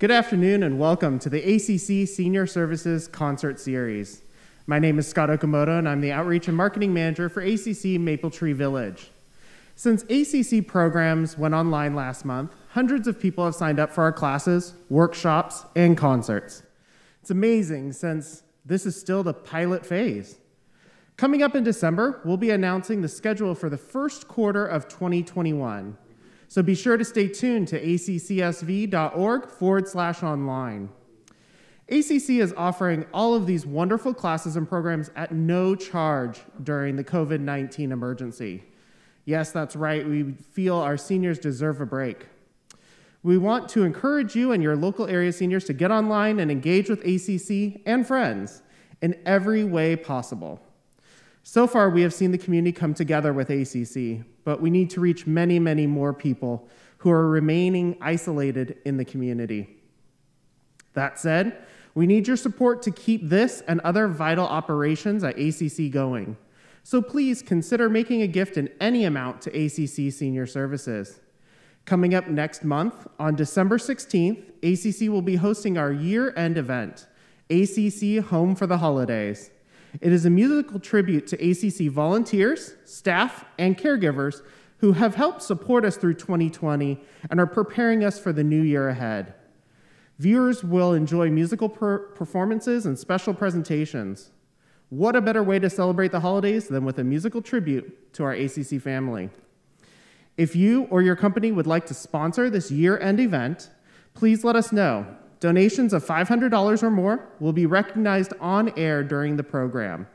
Good afternoon and welcome to the ACC Senior Services Concert Series. My name is Scott Okamoto and I'm the Outreach and Marketing Manager for ACC Maple Tree Village. Since ACC programs went online last month, hundreds of people have signed up for our classes, workshops, and concerts. It's amazing since this is still the pilot phase. Coming up in December, we'll be announcing the schedule for the first quarter of 2021. So be sure to stay tuned to accsv.org forward slash online. ACC is offering all of these wonderful classes and programs at no charge during the COVID 19 emergency. Yes, that's right, we feel our seniors deserve a break. We want to encourage you and your local area seniors to get online and engage with ACC and friends in every way possible. So far, we have seen the community come together with ACC, but we need to reach many, many more people who are remaining isolated in the community. That said, we need your support to keep this and other vital operations at ACC going. So please consider making a gift in any amount to ACC Senior Services. Coming up next month, on December 16th, ACC will be hosting our year end event, ACC Home for the Holidays. It is a musical tribute to ACC volunteers, staff, and caregivers who have helped support us through 2020 and are preparing us for the new year ahead. Viewers will enjoy musical per performances and special presentations. What a better way to celebrate the holidays than with a musical tribute to our ACC family. If you or your company would like to sponsor this year end event, please let us know Donations of $500 or more will be recognized on air during the program.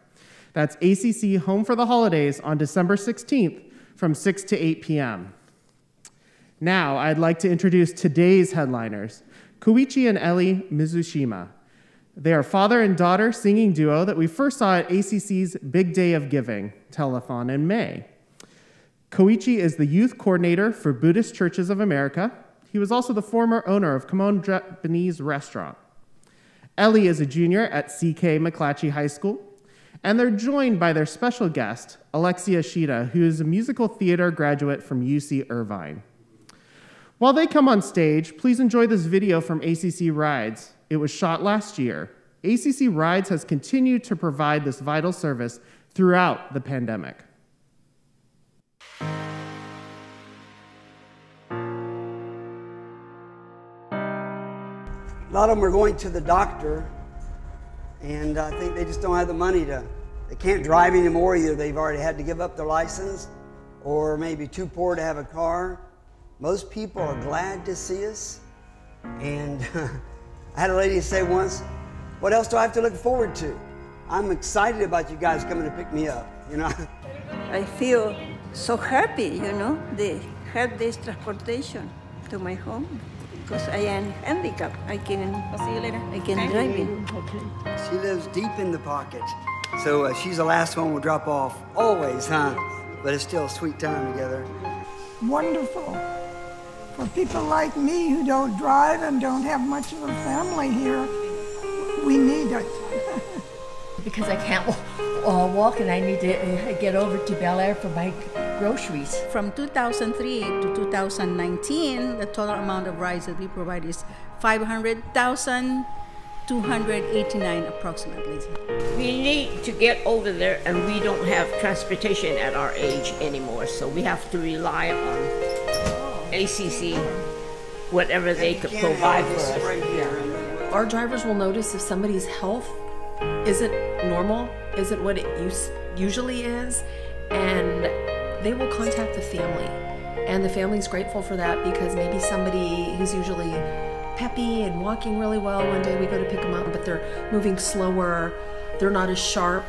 That's ACC Home for the Holidays on December 16th from 6 to 8 p.m. Now, I'd like to introduce today's headliners Koichi and Ellie Mizushima. They are father and daughter singing duo that we first saw at ACC's Big Day of Giving telethon in May. Koichi is the youth coordinator for Buddhist Churches of America he was also the former owner of Kimon Japanese Restaurant. Ellie is a junior at CK McClatchy High School, and they're joined by their special guest, Alexi Ishida, who is a musical theater graduate from UC Irvine. While they come on stage, please enjoy this video from ACC Rides. It was shot last year. ACC Rides has continued to provide this vital service throughout the pandemic. A lot of them are going to the doctor, and I think they just don't have the money to, they can't drive anymore. Either they've already had to give up their license, or maybe too poor to have a car. Most people are glad to see us. And I had a lady say once, What else do I have to look forward to? I'm excited about you guys coming to pick me up, you know. I feel so happy, you know, they have this transportation to my home because I am handicapped. I can. I'll see you later. I can okay. drive it. Okay. She lives deep in the pocket, so uh, she's the last one we'll drop off. Always, huh? But it's still a sweet time together. Wonderful. For people like me who don't drive and don't have much of a family here, we need it. because I can't uh, walk and I need to uh, get over to Bel Air for my groceries. From 2003 to 2019, the total amount of rice that we provide is 500,289 approximately. We need to get over there and we don't have transportation at our age anymore, so we have to rely on ACC, whatever they could provide for us. Our drivers will notice if somebody's health isn't normal, isn't what it usually is, and they will contact the family. And the family's grateful for that because maybe somebody who's usually peppy and walking really well, one day we go to pick them up, but they're moving slower, they're not as sharp,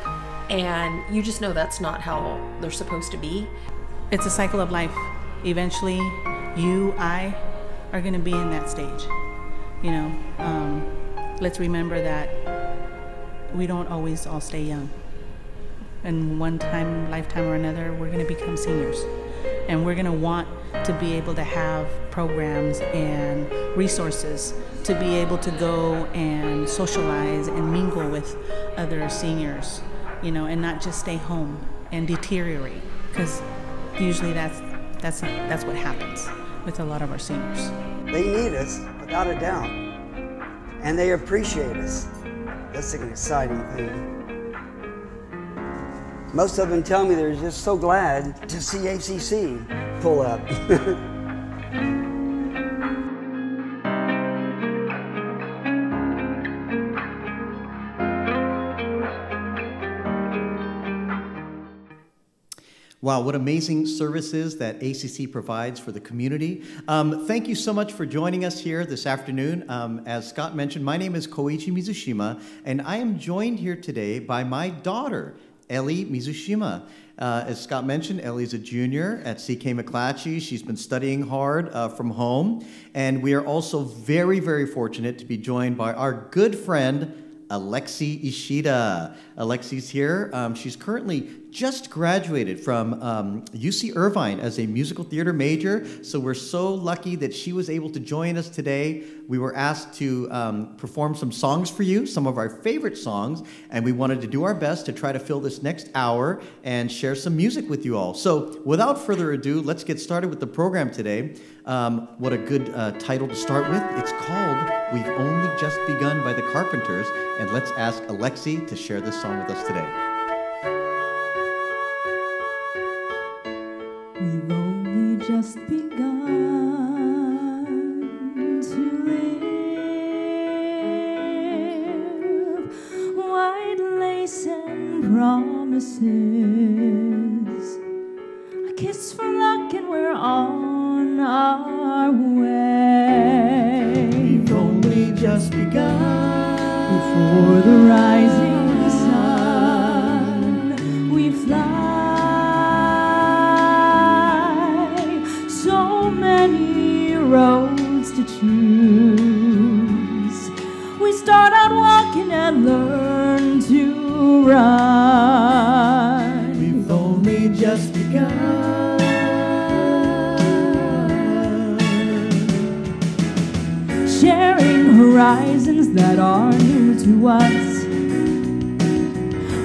and you just know that's not how they're supposed to be. It's a cycle of life. Eventually, you, I, are going to be in that stage. You know, um, let's remember that we don't always all stay young. And one time, lifetime or another, we're going to become seniors. And we're going to want to be able to have programs and resources to be able to go and socialize and mingle with other seniors, you know, and not just stay home and deteriorate. Because usually that's, that's, that's what happens with a lot of our seniors. They need us, without a doubt. and they appreciate us. That's an exciting thing. Most of them tell me they're just so glad to see ACC pull up. Wow, what amazing services that ACC provides for the community. Um, thank you so much for joining us here this afternoon. Um, as Scott mentioned, my name is Koichi Mizushima, and I am joined here today by my daughter, Ellie Mizushima. Uh, as Scott mentioned, Ellie's a junior at CK McClatchy. She's been studying hard uh, from home. And we are also very, very fortunate to be joined by our good friend, Alexi Ishida. Alexi's here. Um, she's currently just graduated from um, UC Irvine as a musical theater major, so we're so lucky that she was able to join us today. We were asked to um, perform some songs for you, some of our favorite songs, and we wanted to do our best to try to fill this next hour and share some music with you all. So, without further ado, let's get started with the program today. Um, what a good uh, title to start with. It's called We've Only Just Begun by the Carpenters, and let's ask Alexi to share this song with us today. Only horizons that are new to us.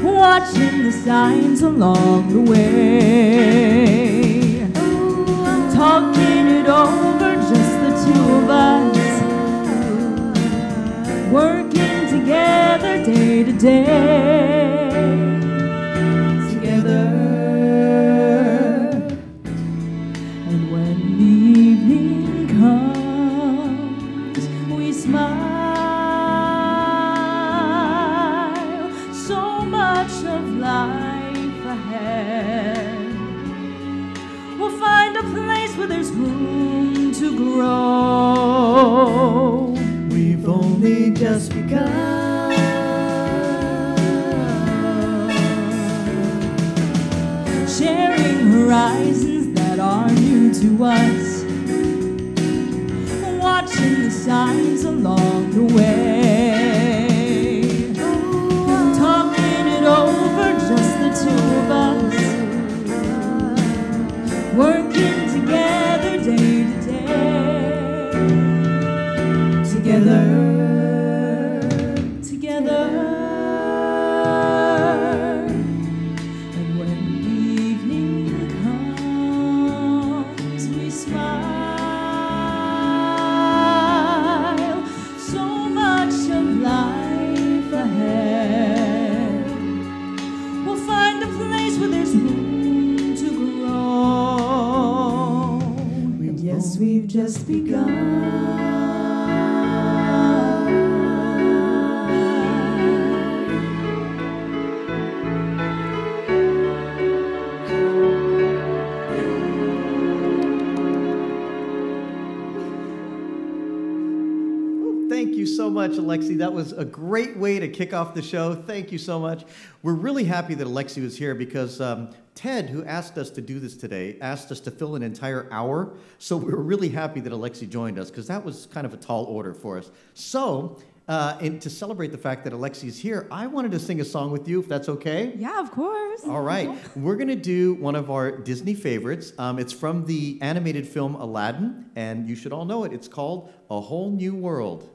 Watching the signs along the way. Talking it over, just the two of us. Working together day to day. Grow. We've only just begun. sharing horizons that are new to us, Alexi. That was a great way to kick off the show. Thank you so much. We're really happy that Alexi was here because um, Ted, who asked us to do this today, asked us to fill an entire hour. So we were really happy that Alexi joined us because that was kind of a tall order for us. So, uh, and to celebrate the fact that Alexi is here, I wanted to sing a song with you, if that's okay. Yeah, of course. All right, we're gonna do one of our Disney favorites. Um, it's from the animated film Aladdin, and you should all know it. It's called A Whole New World.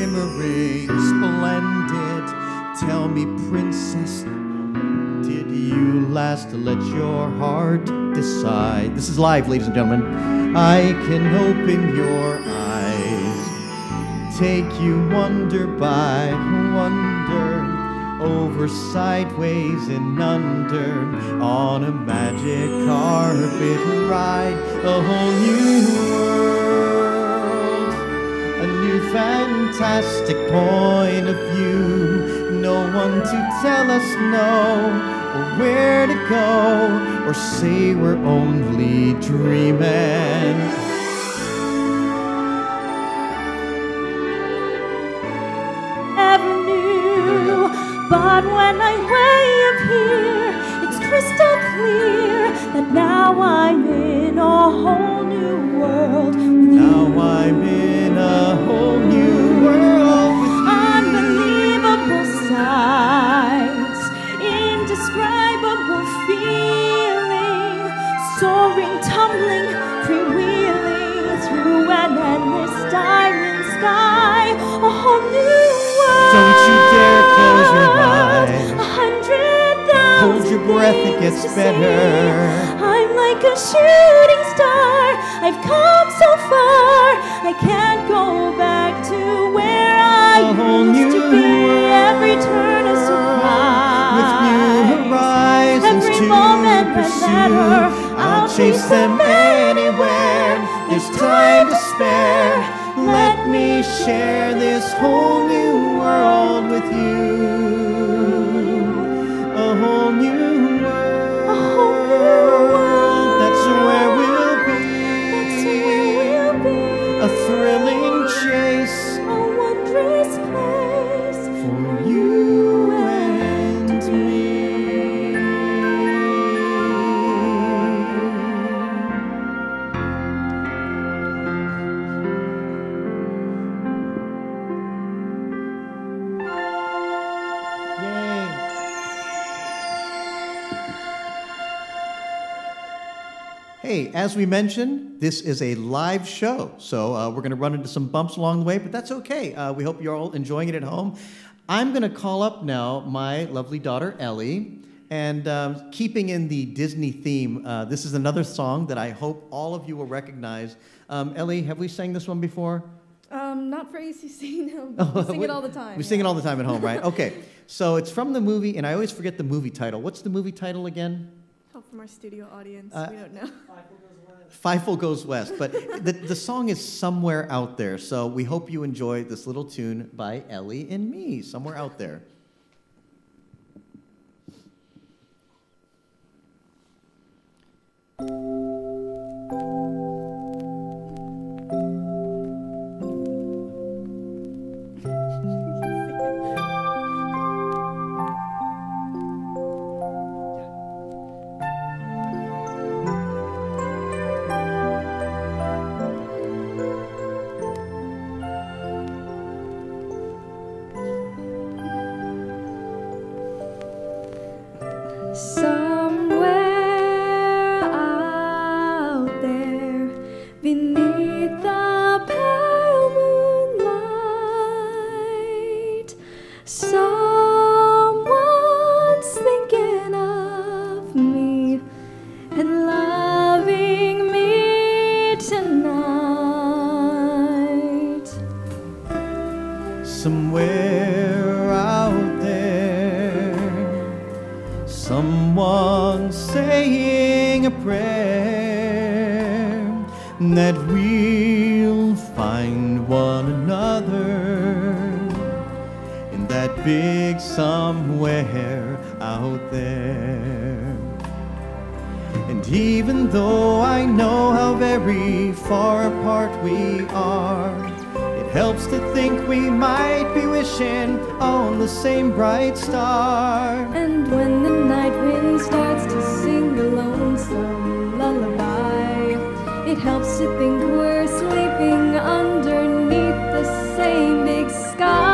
Shimmering, splendid. Tell me, princess, did you last let your heart decide? This is live, ladies and gentlemen. I can open your eyes, take you wonder by wonder, over, sideways, and under, on a magic carpet ride, a whole new world, new fantastic point of view. No one to tell us no, or where to go, or say we're only dreaming. never knew. But when I'm way up here, it's crystal clear that now I'm in a whole new world. Now I'm in sky. A whole new world. Don't you dare close your eyes. A hundred thousand Hold your breath, it gets better. I'm like a shooting star. I've come so far. I can't go back to where I A whole used to be. Every turn a surprise. With new horizons Every to moment pursue, I'll chase them share this whole new world with you. As we mentioned, this is a live show, so uh, we're going to run into some bumps along the way, but that's okay. Uh, we hope you're all enjoying it at home. I'm going to call up now my lovely daughter, Ellie, and um, keeping in the Disney theme, uh, this is another song that I hope all of you will recognize. Um, Ellie, have we sang this one before? Um, not for ACC, no. we sing it all the time. We sing it all the time at home, right? Okay, so it's from the movie, and I always forget the movie title. What's the movie title again? Help from our studio audience. Uh, we don't know. Fievel Goes West, but the, the song is somewhere out there. So we hope you enjoy this little tune by Ellie and me, somewhere out there. Far apart we are, it helps to think we might be wishing on the same bright star. And when the night wind starts to sing a lonesome lullaby, it helps to think we're sleeping underneath the same big sky.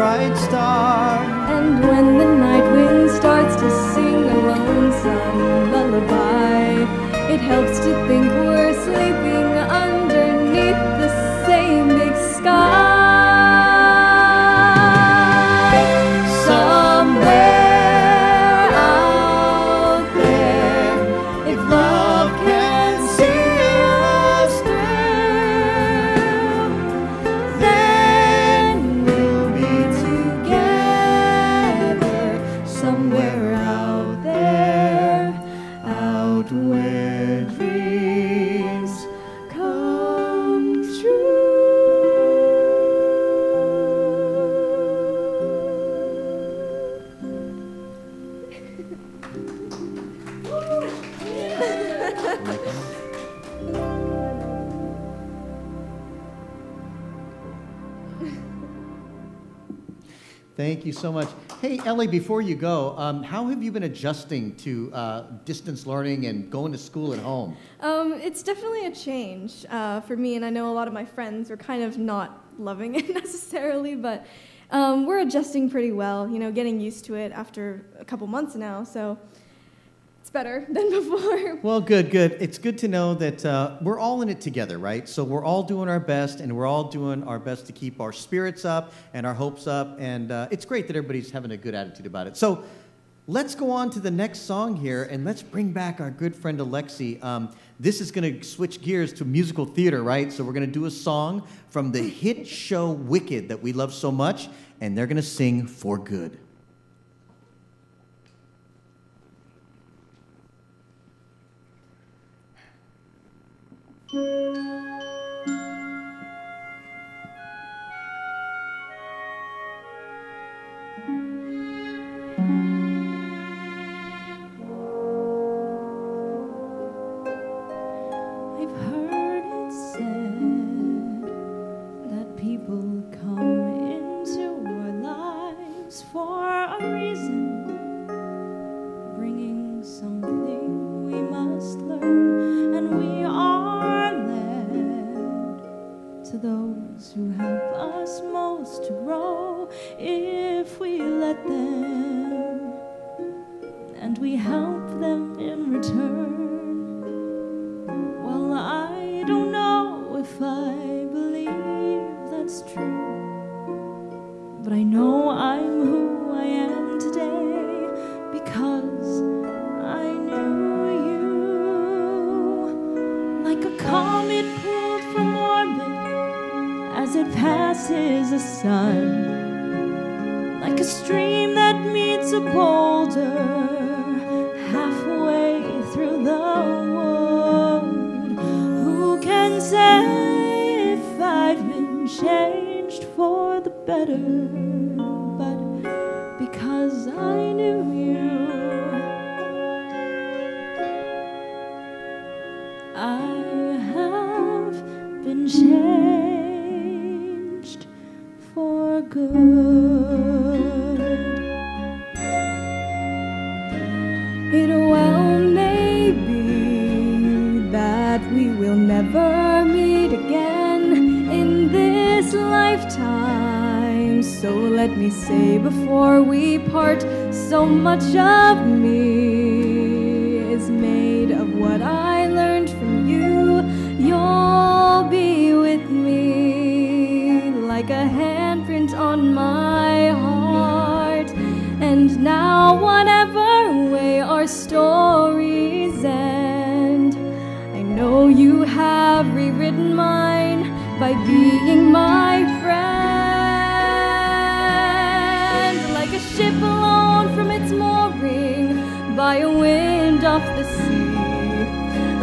Bright star. And when the night wind starts to sing a lonesome lullaby, it helps to think we're sleeping you so much. Hey, Ellie, before you go, um, how have you been adjusting to uh, distance learning and going to school at home? Um, it's definitely a change uh, for me, and I know a lot of my friends are kind of not loving it necessarily, but um, we're adjusting pretty well, you know, getting used to it after a couple months now, so it's better than before. Well, good, good. It's good to know that uh, we're all in it together, right? So we're all doing our best, and we're all doing our best to keep our spirits up and our hopes up, and uh, it's great that everybody's having a good attitude about it. So let's go on to the next song here, and let's bring back our good friend Alexi. Um, this is going to switch gears to musical theater, right? So we're going to do a song from the hit show Wicked that we love so much, and they're going to sing For Good. I've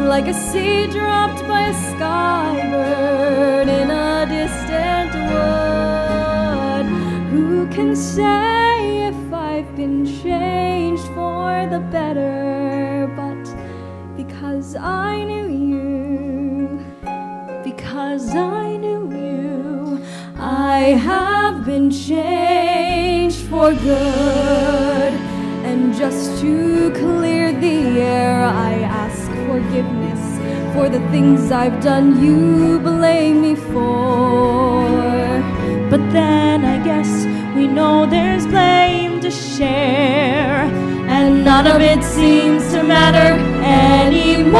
Like a seed dropped by a skybird in a distant wood. Who can say if I've been changed for the better? But because I knew you, because I knew you, I have been changed for good. And just to clear the air, I for the things I've done you blame me for. But then I guess we know there's blame to share, and none of it seems to matter anymore.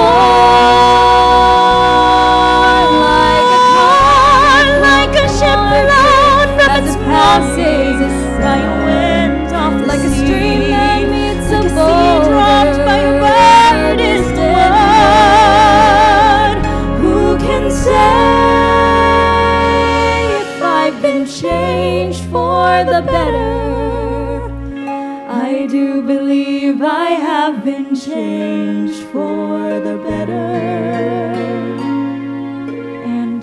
For the better? I do believe I have been changed for the better. And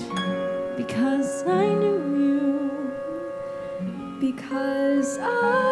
because I knew you, because I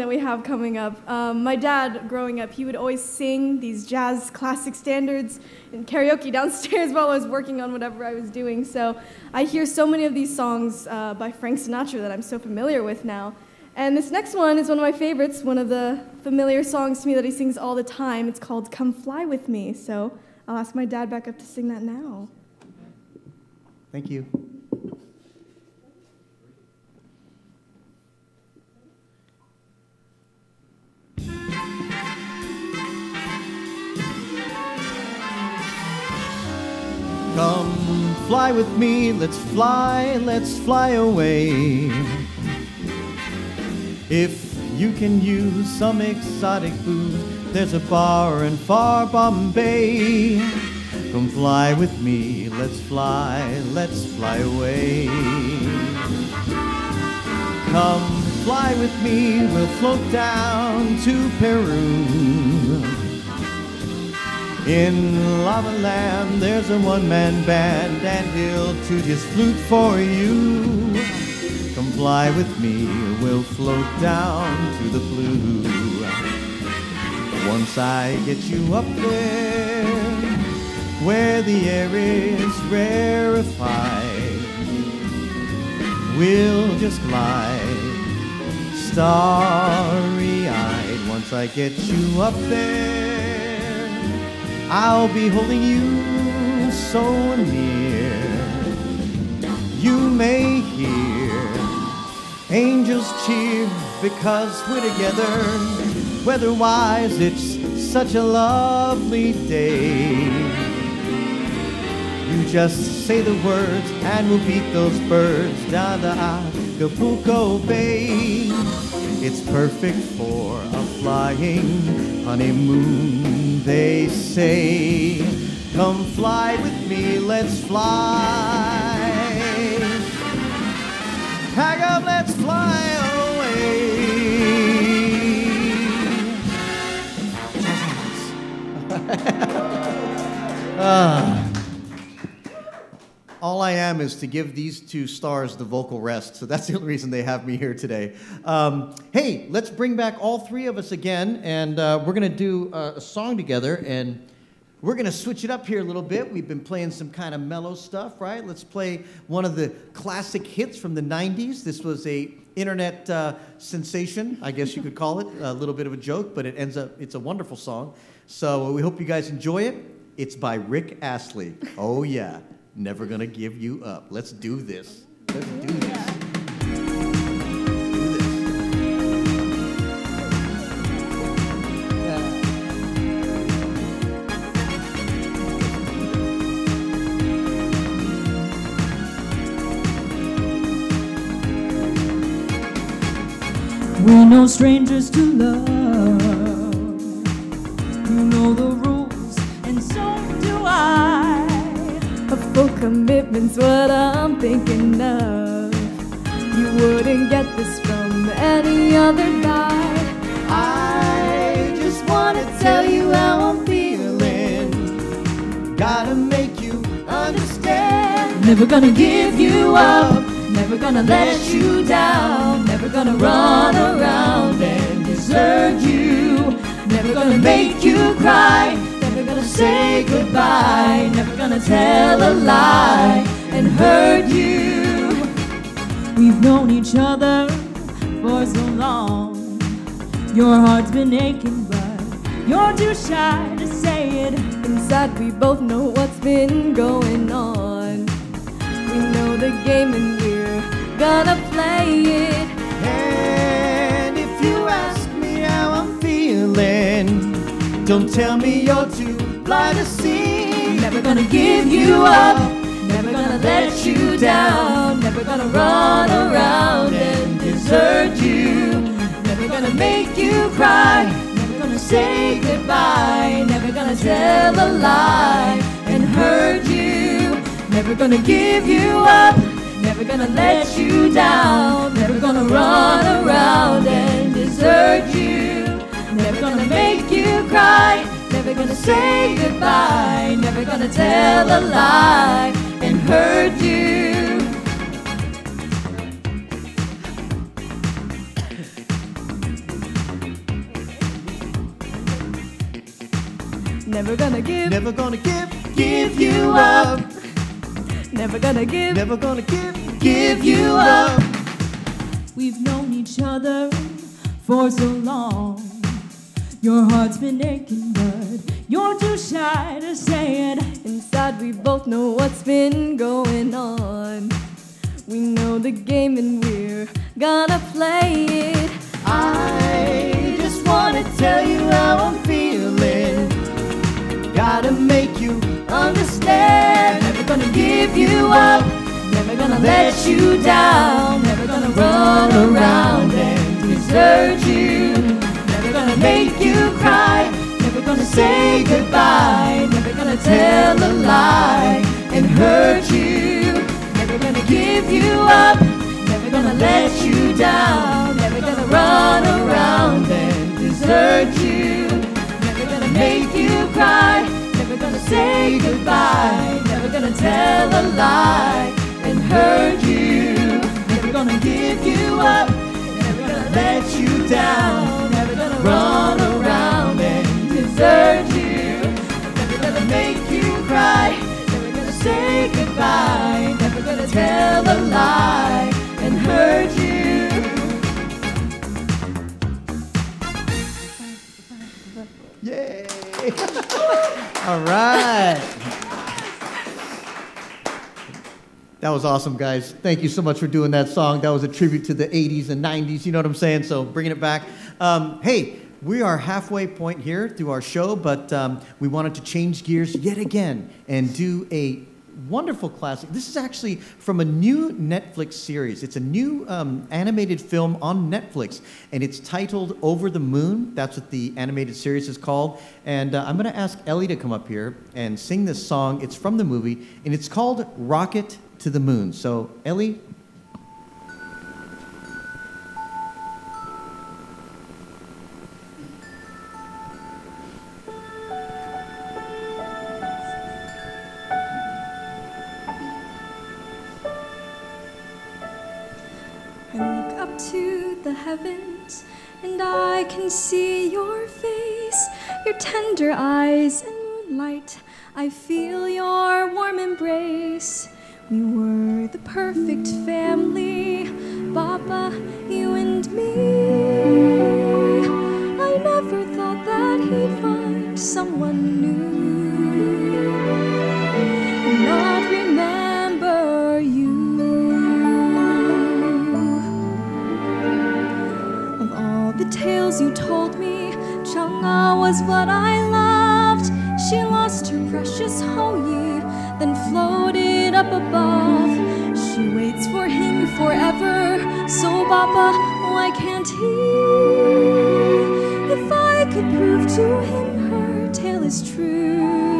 that we have coming up, um, my dad, growing up, he would always sing these jazz classic standards in karaoke downstairs while I was working on whatever I was doing. So I hear so many of these songs uh, by Frank Sinatra that I'm so familiar with now. And this next one is one of my favorites, one of the familiar songs to me that he sings all the time. It's called Come Fly With Me. So I'll ask my dad back up to sing that now. Thank you. Come fly with me, let's fly, let's fly away. If you can use some exotic booze, there's a bar in far Bombay. Come fly with me, let's fly, let's fly away. Come fly with me, we'll float down to Peru. In Llama Land, there's a one-man band, and he'll toot his flute for you. Come fly with me, we'll float down to the blue. Once I get you up there, where the air is rarefied, we'll just glide, starry-eyed. Once I get you up there. I'll be holding you so near. You may hear angels cheer because we're together. Weather-wise, it's such a lovely day. You just say the words and we'll beat those birds down to Acapulco Bay. It's perfect for a flying honeymoon, they say. Come fly with me, let's fly. Pack up, let's fly away. Ah. All I am is to give these two stars the vocal rest, so that's the only reason they have me here today. Um, hey, let's bring back all three of us again, and uh, we're going to do a song together, and we're going to switch it up here a little bit. We've been playing some kind of mellow stuff, right? Let's play one of the classic hits from the 90s. This was a internet uh, sensation, I guess you could call it. A little bit of a joke, but it ends up, it's a wonderful song. So we hope you guys enjoy it. It's by Rick Astley. Oh, yeah. Never gonna give you up. Let's do this. Let's do this. We're no strangers to love. Commitment's what I'm thinking of. You wouldn't get this from any other guy. I just wanna tell you how I'm feeling. Gotta make you understand. Never gonna give you up, never gonna let you down, never gonna run around and desert you, never gonna make you cry, say goodbye, never gonna tell a lie and hurt you. We've known each other for so long. Your heart's been aching, but you're too shy to say it. Inside, we both know what's been going on. We know the game and we're gonna play it. And if you ask me how I'm feeling, don't tell me you're too blind to see. Never gonna give you up, never gonna let you down, never gonna run around and desert you, never gonna make you cry, never gonna say goodbye, never gonna tell a lie and hurt you, never gonna give you up, never gonna let you down, never gonna run around and desert you, Never gonna say goodbye, never gonna tell a lie and hurt you. Never gonna give, Never gonna give, give you up. Never gonna give, never gonna give, give you up. We've known each other for so long. Your heart's been aching, you're too shy to say it. Inside, we both know what's been going on. We know the game and we're gonna play it. I just wanna tell you how I'm feeling. Gotta make you understand. Never gonna give you up. Never gonna let you down. Never gonna run around and desert you. Never gonna make you cry. Never gonna say goodbye. Never gonna tell a lie and hurt you. Never gonna give you up. Never gonna let you down. Never gonna run around and desert you. Never gonna make you cry. Never gonna say goodbye. Never gonna tell a lie and hurt you. Never gonna give you up. Never gonna let you down. Never gonna run around and you. Never gonna make you cry. Never gonna say goodbye. Never gonna tell a lie and hurt you. Yay! All right. That was awesome, guys. Thank you so much for doing that song. That was a tribute to the 80s and 90s, you know what I'm saying? So bringing it back. Um, hey, we are halfway point here through our show, but um, we wanted to change gears yet again and do a wonderful classic. This is actually from a new Netflix series. It's a new um, animated film on Netflix, and it's titled Over the Moon. That's what the animated series is called. And uh, I'm going to ask Ellie to come up here and sing this song. It's from the movie, and it's called Rocket to the Moon. So, Ellie, see your face, your tender eyes in moonlight. I feel your warm embrace. We were the perfect family, Papa, you and me. I never thought that he'd find someone new tales you told me, Chang'e was what I loved. She lost her precious Houyi, then floated up above. She waits for him forever, so Papa, why can't he? If I could prove to him her tale is true,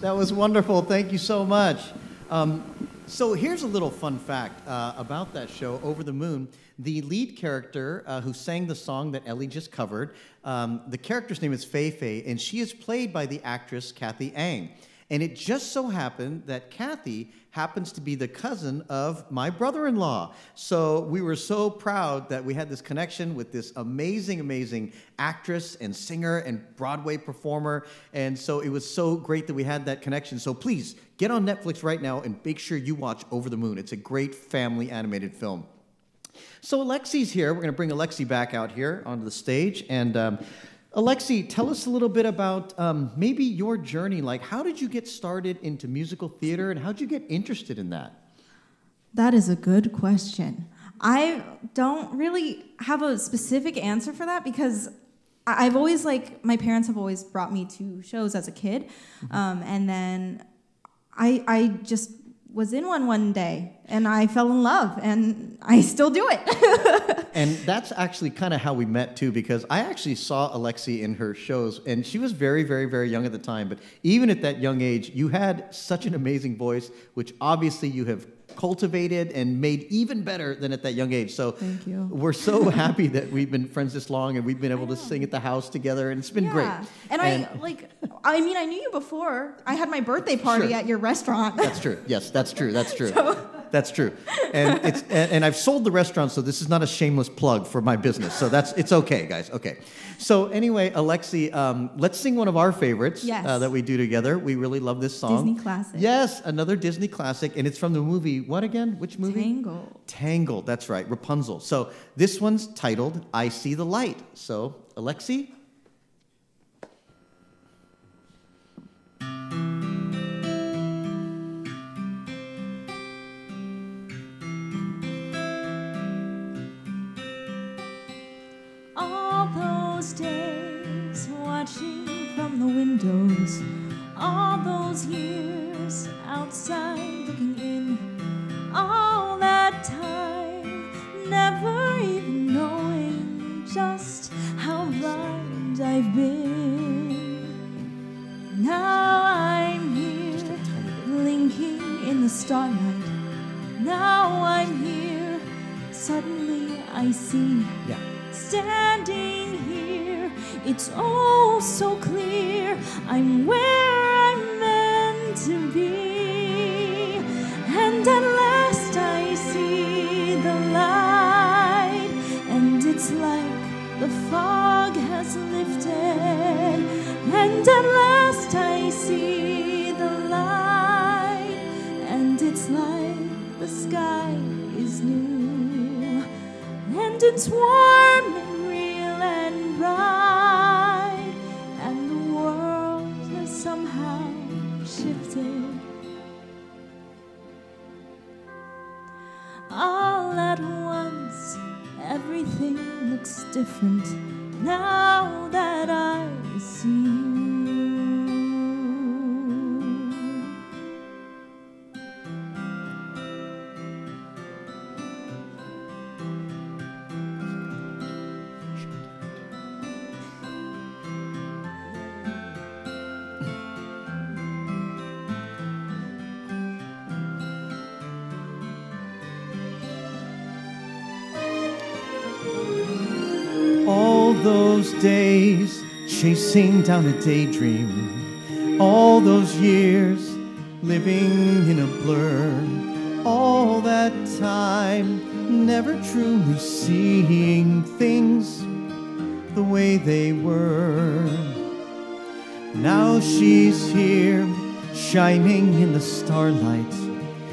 that was wonderful. Thank you so much. Um, so here's a little fun fact uh, about that show, Over the Moon. The lead character uh, who sang the song that Ellie just covered, um, the character's name is Fei Fei, and she is played by the actress Cathy Ang. And it just so happened that Cathy happens to be the cousin of my brother in law. So we were so proud that we had this connection with this amazing, amazing actress and singer and Broadway performer. And so it was so great that we had that connection. So please get on Netflix right now and make sure you watch Over the Moon. It's a great family animated film. So Alexi's here. We're going to bring Alexi back out here onto the stage. And um, Alexi, tell us a little bit about um, maybe your journey. Like, how did you get started into musical theater, and how did you get interested in that? That is a good question. I don't really have a specific answer for that because I've always like my parents have always brought me to shows as a kid, um, and then I I just was in one one day and I fell in love and I still do it. And that's actually kind of how we met too, because I actually saw Alexi in her shows, and she was very, very, very young at the time. But even at that young age, you had such an amazing voice, which obviously you have cultivated and made even better than at that young age. So Thank you. we're so happy that we've been friends this long and we've been able to sing at the house together, and it's been great. Yeah. And, I like I mean I knew you before. I had my birthday party Sure. at your restaurant. That's true. Yes, that's true. That's true. That's true. And it's and, and I've sold the restaurant, so this is not a shameless plug for my business. So that's it's okay, guys. Okay. So anyway, Alexi, um, let's sing one of our favorites Yes. uh, that we do together. We really love this song. Disney classic. Yes, another Disney classic, and it's from the movie what again? Which movie? Tangled. Tangled. That's right, Rapunzel. So this one's titled "I See the Light." So Alexi. Those days watching from the windows, all those years outside looking in, all that time never even knowing just how blind I've been. Now I'm here, blinking in the starlight. Now I'm here, suddenly I see. Yeah. Standing it's all so clear. I'm where I'm meant to be. And at down a daydream. All those years living in a blur. All that time never truly seeing things the way they were. Now she's here, shining in the starlight.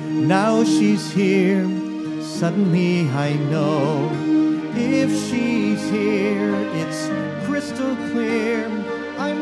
Now she's here, suddenly I know. If she's here, it's crystal clear.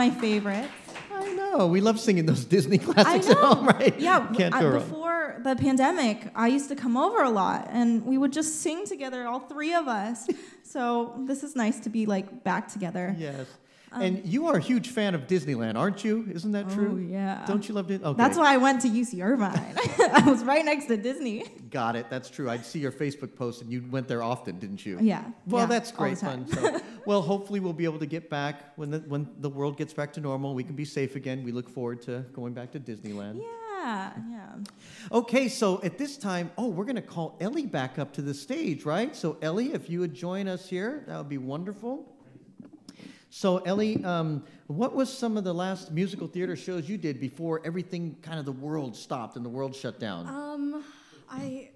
my favorites. I know. We love singing those Disney classics at home, right? Yeah, Can't go wrong. before the pandemic, I used to come over a lot, and we would just sing together, all three of us. so this is nice to be like back together. Yes. Um, and you are a huge fan of Disneyland, aren't you? Isn't that true? Oh yeah. Don't you love Disney? Okay. That's why I went to UC Irvine. I was right next to Disney. Got it. That's true. I'd see your Facebook post, and you went there often, didn't you? Yeah, Well, yeah, that's great fun. So, well, hopefully we'll be able to get back when the when the world gets back to normal. We can be safe again. We look forward to going back to Disneyland. Yeah, yeah. Okay, so at this time, oh, we're going to call Ellie back up to the stage, right? So, Ellie, if you would join us here, that would be wonderful. So, Ellie, um, what was some of the last musical theater shows you did before everything kind of the world stopped and the world shut down? Um, I,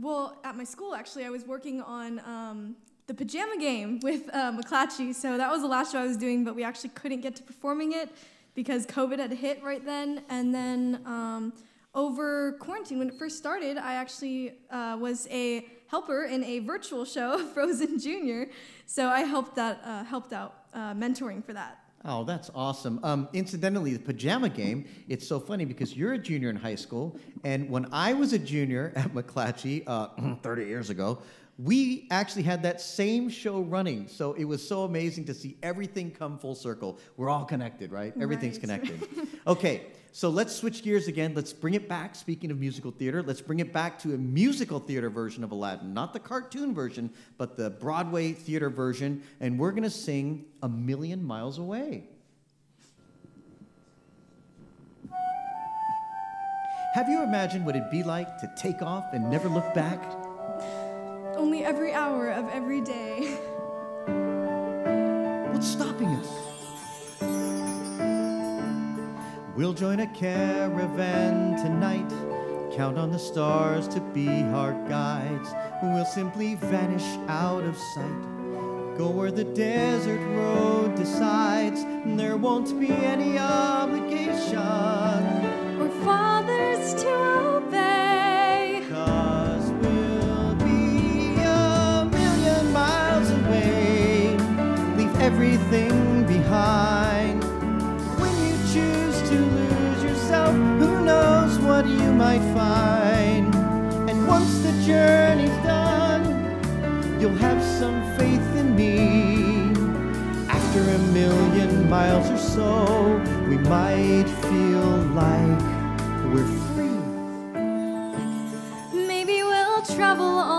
well, at my school actually, I was working on um, the pajama game with uh, McClatchy. So that was the last show I was doing, but we actually couldn't get to performing it because COVID had hit right then. And then um, over quarantine, when it first started, I actually uh, was a helper in a virtual show, Frozen Junior. So I helped that uh, helped out uh, mentoring for that. Oh, that's awesome. Um, incidentally, the pajama game, it's so funny because you're a junior in high school, and when I was a junior at McClatchy uh, 30 years ago, we actually had that same show running. So it was so amazing to see everything come full circle. We're all connected, right? Everything's Right. connected. okay, so let's switch gears again. Let's bring it back. Speaking of musical theater, let's bring it back to a musical theater version of Aladdin. Not the cartoon version, but the Broadway theater version. And we're going to sing A Million Miles Away. Have you imagined what it'd be like to take off and never look back? Only every hour of every day. What's stopping us? We'll join a caravan tonight. Count on the stars to be our guides. We'll simply vanish out of sight. Go where the desert road decides. And there won't be any obligation. Or fathers to obey. Cause we'll be a million miles away. Leave everything what you might find. And once the journey's done, you'll have some faith in me. After a million miles or so, we might feel like we're free. Maybe we'll travel on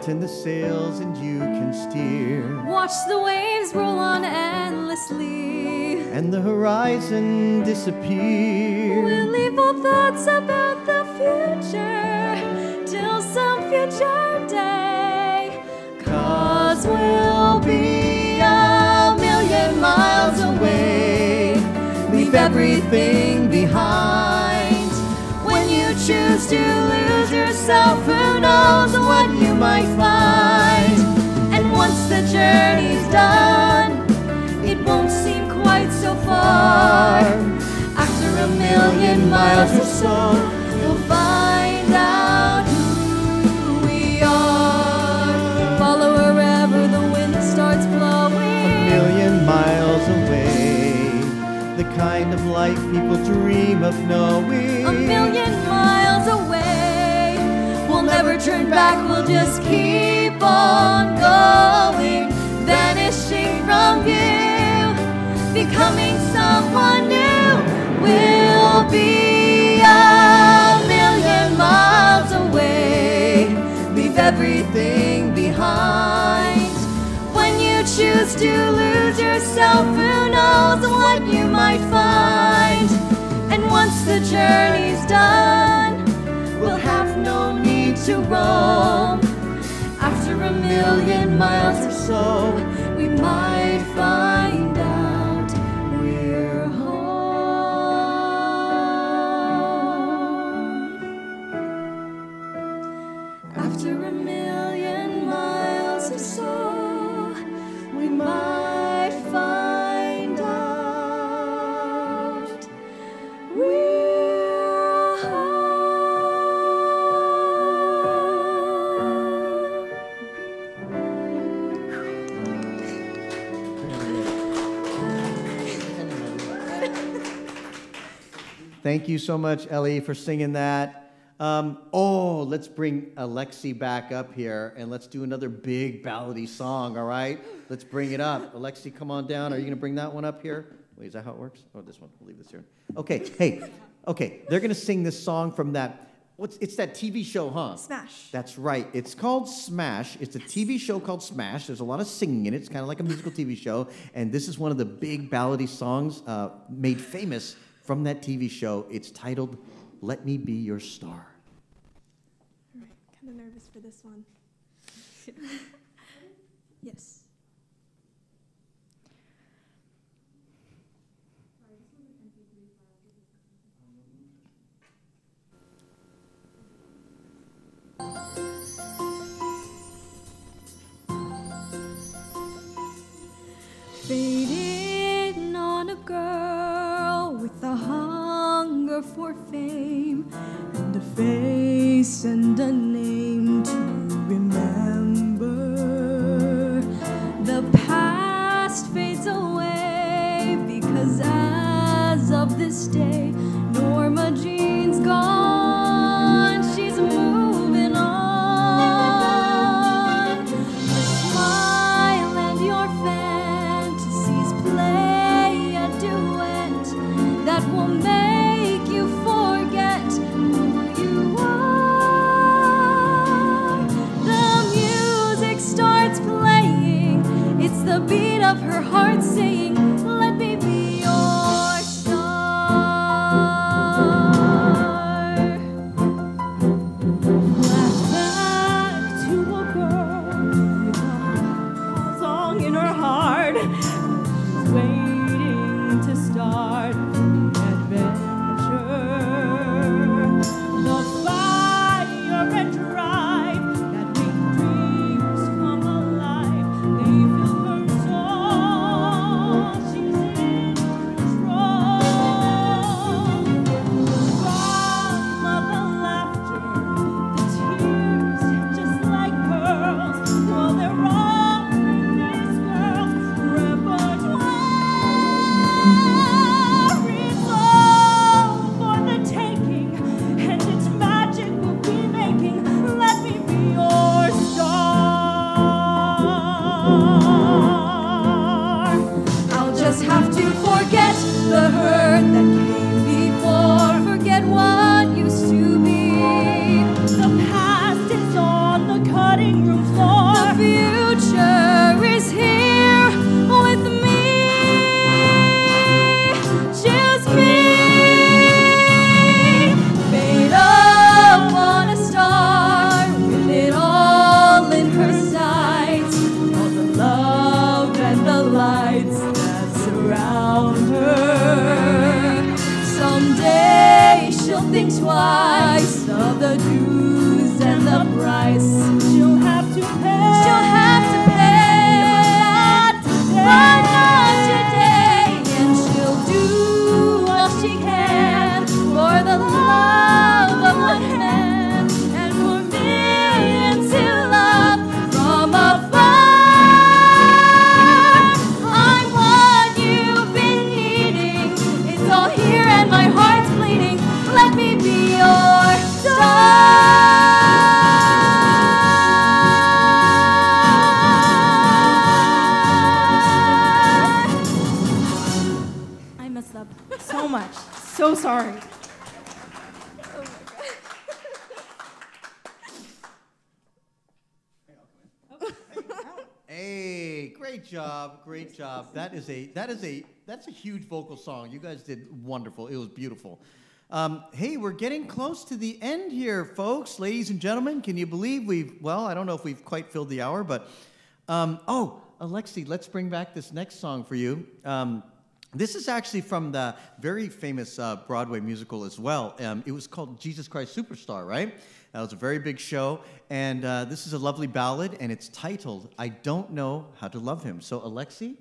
tend the sails and you can steer. Watch the waves roll on endlessly. And the horizon disappear. We'll leave all thoughts about the future till some future day. Cause we'll be a million miles away. Leave everything behind. When you choose to lose yourself, who knows what you might find? And once the journey's done, it won't seem quite so far. After a million miles or so, you'll find out who we are. Follow wherever the wind starts blowing. A million miles away. The kind of life people dream of knowing. a million miles away. We'll never turn back, we'll just keep on going, vanishing from view, becoming someone new. We'll be a million miles away, leave everything behind. When you choose to lose yourself, who knows what you might find? And once the journey's done, we'll have no need to roam. After a million miles or so, we might find Thank you so much, Ellie, for singing that. Um, oh, let's bring Alexi back up here and let's do another big ballady song, all right? Let's bring it up. Alexi, come on down. Are you going to bring that one up here? Wait, is that how it works? Oh, this one. We'll leave this here. Okay, hey, okay. They're going to sing this song from that, what's, it's that TV show, huh? Smash. That's right. It's called Smash. It's a TV show called Smash. There's a lot of singing in it. It's kind of like a musical TV show. And this is one of the big ballady songs uh, made famous from that TV show. It's titled Let Me Be Your Star. All right, Kind of nervous for this one. yes. Fading on a girl with a hunger for fame and a face and a name to remember. The past fades away because as of this day, Norma Jean's job. That is a that is a that's a huge vocal song. You guys did wonderful. It was beautiful. Um, hey, we're getting close to the end here, folks, ladies and gentlemen. Can you believe we've well, I don't know if we've quite filled the hour, but um, oh, Alexi, let's bring back this next song for you. Um, this is actually from the very famous uh, Broadway musical as well. Um, it was called Jesus Christ Superstar, right? That was a very big show. And uh, this is a lovely ballad, and it's titled, I Don't Know How to Love Him. So, Alexi?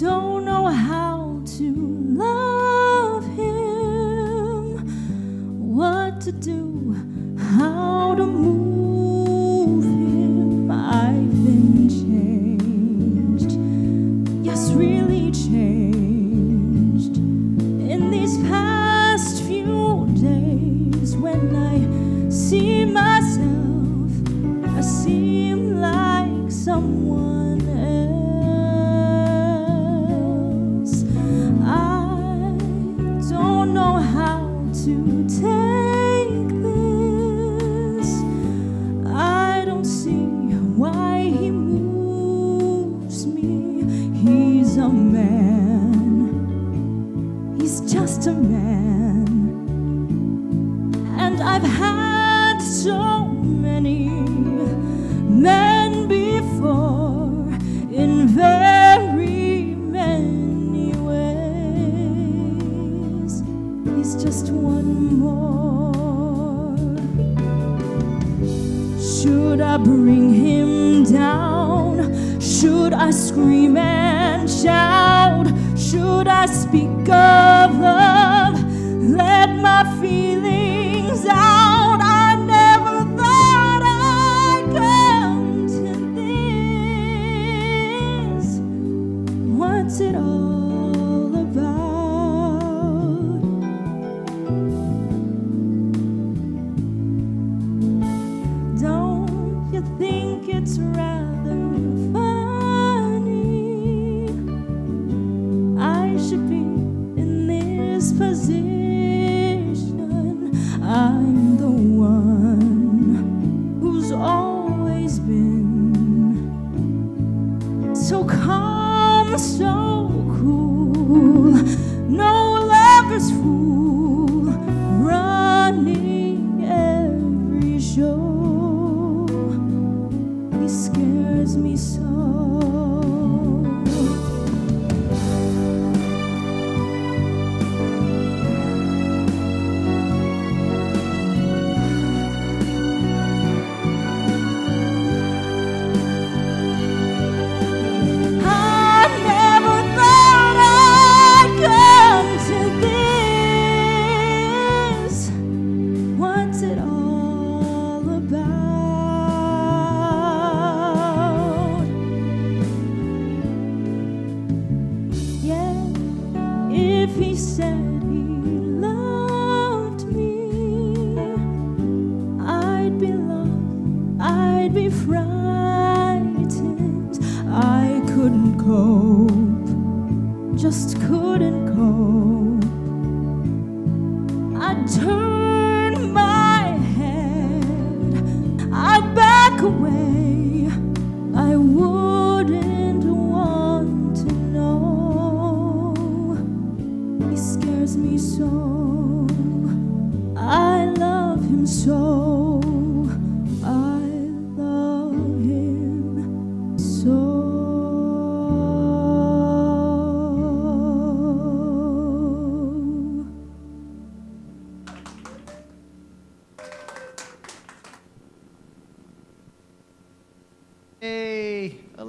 Don't know how to love him, what to do,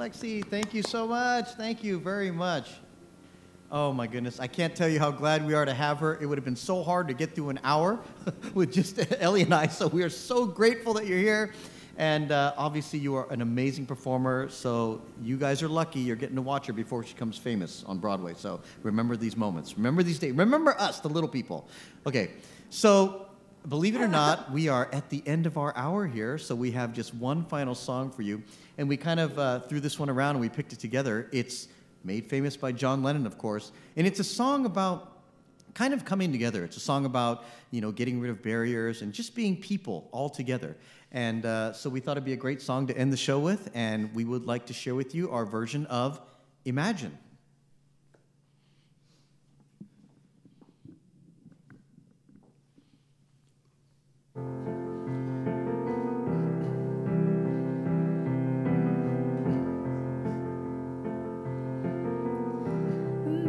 Lexi. Thank you so much. Thank you very much. Oh my goodness, I can't tell you how glad we are to have her. It would have been so hard to get through an hour with just Ellie and I, so we are so grateful that you're here. And uh, obviously, you are an amazing performer, so you guys are lucky you're getting to watch her before she becomes famous on Broadway. So remember these moments. Remember these days. Remember us, the little people. Okay, so believe it or not, we are at the end of our hour here, so we have just one final song for you. And we kind of uh, threw this one around and we picked it together. It's made famous by John Lennon, of course. And it's a song about kind of coming together. It's a song about, you know, getting rid of barriers and just being people all together. And uh, so we thought it'd be a great song to end the show with, and we would like to share with you our version of Imagine.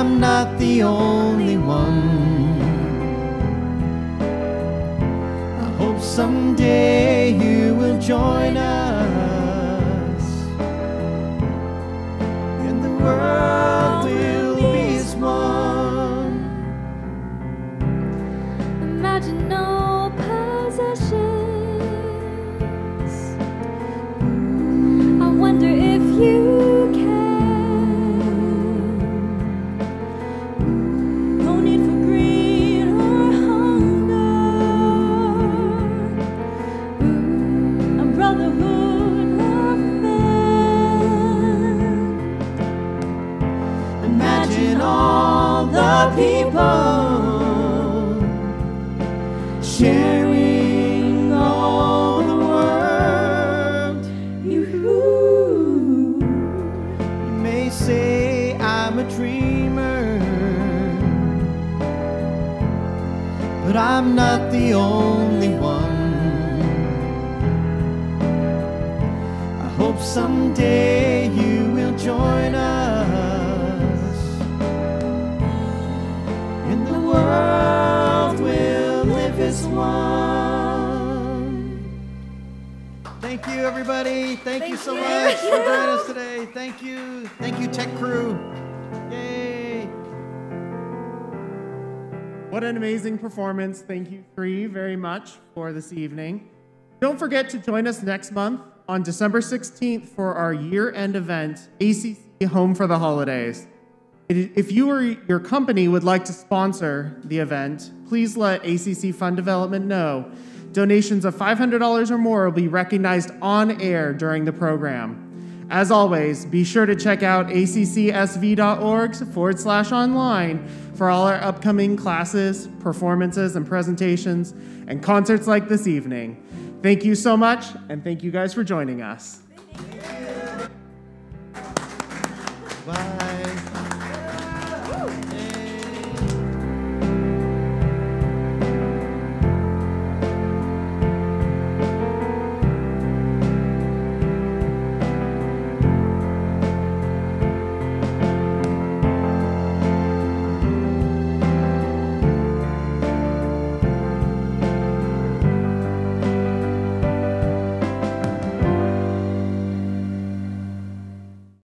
I'm not the only the everybody. Thank, you so much for joining us today. Thank you. Thank you, Tech Crew. Yay. What an amazing performance. Thank you three very much for this evening. Don't forget to join us next month on December 16th for our year-end event, ACC Home for the Holidays. If you or your company would like to sponsor the event, please let ACC Fund Development know. Donations of $500 or more will be recognized on air during the program. As always, be sure to check out accsv.org forward slash online for all our upcoming classes, performances, and presentations, and concerts like this evening. Thank you so much, and thank you guys for joining us. Bye.